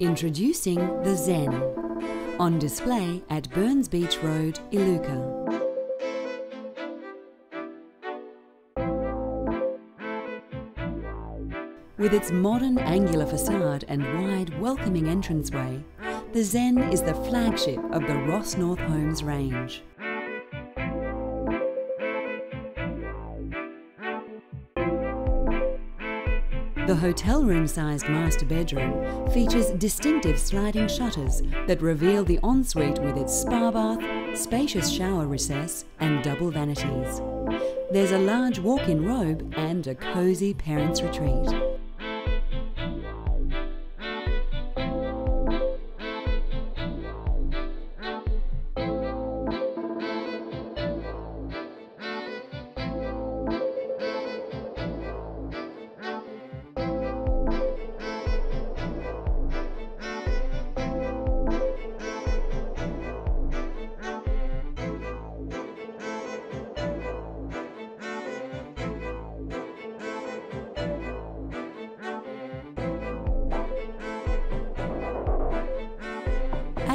Introducing the Zen. On display at Burns Beach Road, Iluka. With its modern angular facade and wide, welcoming entranceway, the Zen is the flagship of the Ross North Homes range. The hotel room sized master bedroom features distinctive sliding shutters that reveal the ensuite with its spa bath, spacious shower recess, and double vanities. There's a large walk in robe and a cosy parents' retreat.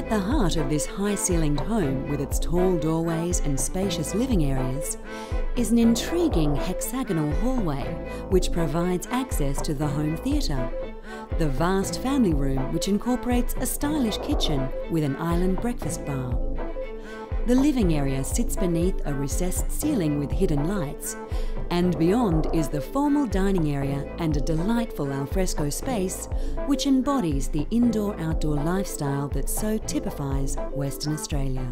At the heart of this high ceilinged home, with its tall doorways and spacious living areas, is an intriguing hexagonal hallway which provides access to the home theatre. The vast family room, which incorporates a stylish kitchen with an island breakfast bar. The living area sits beneath a recessed ceiling with hidden lights, and beyond is the formal dining area and a delightful alfresco space which embodies the indoor outdoor lifestyle that so typifies Western Australia.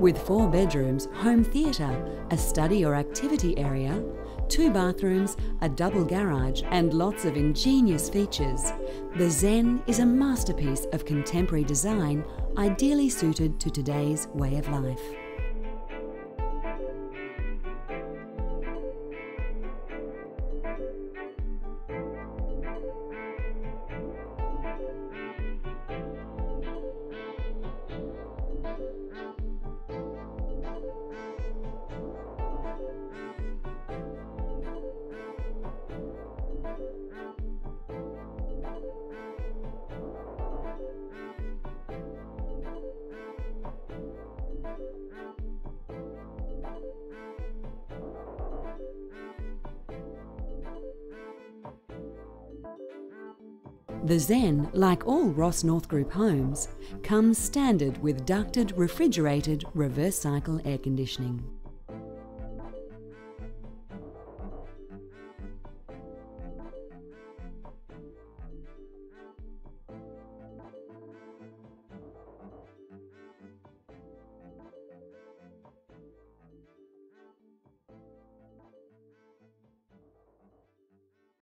With four bedrooms, home theatre, a study or activity area, two bathrooms, a double garage, and lots of ingenious features, the Zen is a masterpiece of contemporary design ideally suited to today's way of life. The Zen, like all Ross North Group homes, comes standard with ducted refrigerated reverse cycle air conditioning.